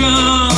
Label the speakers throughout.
Speaker 1: gone.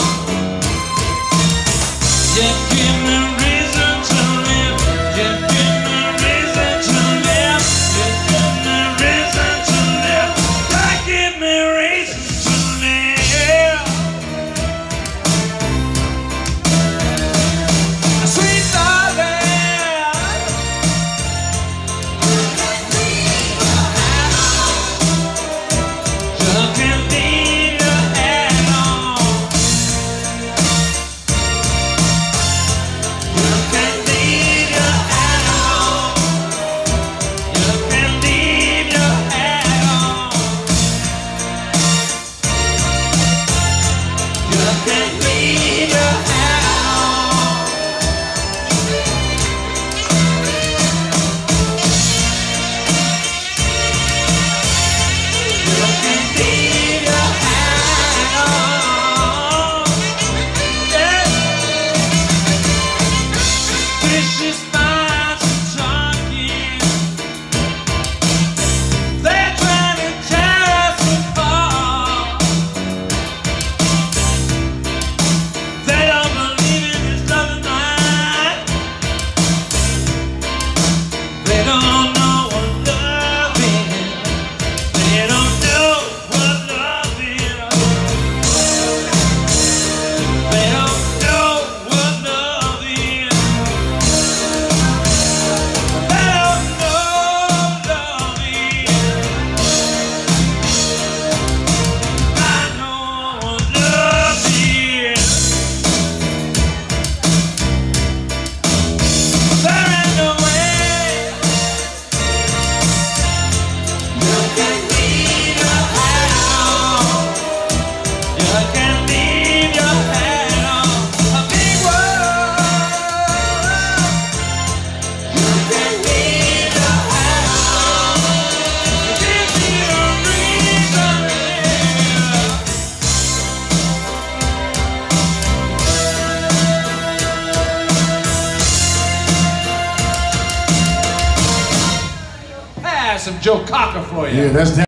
Speaker 1: just some Joe Cocker for you.
Speaker 2: Yeah, that's